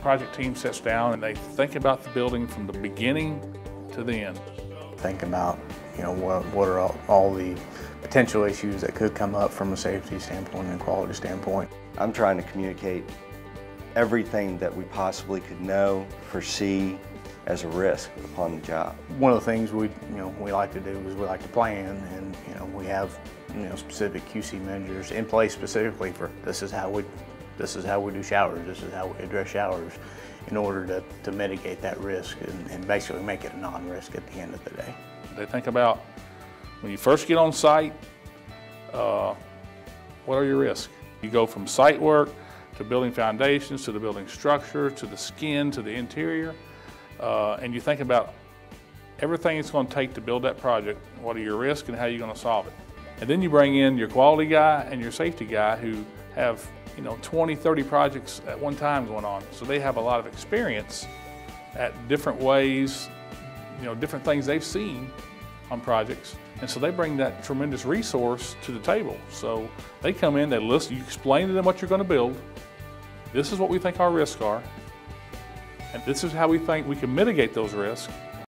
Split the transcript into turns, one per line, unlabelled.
Project team sits down and they think about the building from the beginning to the end.
Think about, you know, what, what are all, all the potential issues that could come up from a safety standpoint and quality standpoint.
I'm trying to communicate everything that we possibly could know, foresee as a risk upon the job.
One of the things we, you know, we like to do is we like to plan and, you know, we have, you know, specific QC measures in place specifically for this is how we this is how we do showers, this is how we address showers in order to, to mitigate that risk and, and basically make it a non-risk at the end of the day.
They think about when you first get on site, uh, what are your risks? You go from site work to building foundations, to the building structure, to the skin, to the interior, uh, and you think about everything it's going to take to build that project, what are your risks and how you're going to solve it. And then you bring in your quality guy and your safety guy who have you know 20, 30 projects at one time going on. So they have a lot of experience at different ways, you know, different things they've seen on projects. And so they bring that tremendous resource to the table. So they come in, they listen, you explain to them what you're going to build. This is what we think our risks are. And this is how we think we can mitigate those risks.